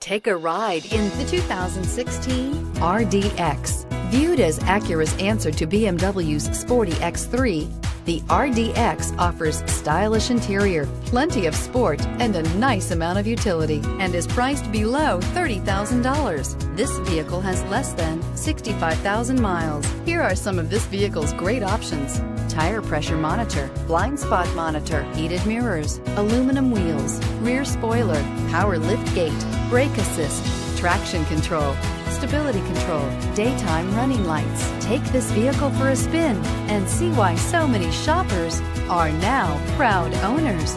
Take a ride in the 2016 RDX. Viewed as Acura's answer to BMW's sporty X3, the RDX offers stylish interior, plenty of sport, and a nice amount of utility, and is priced below $30,000. This vehicle has less than 65,000 miles. Here are some of this vehicle's great options. Tire pressure monitor, blind spot monitor, heated mirrors, aluminum wheels, rear spoiler, power lift gate, brake assist, traction control, stability control, daytime running lights. Take this vehicle for a spin and see why so many shoppers are now proud owners.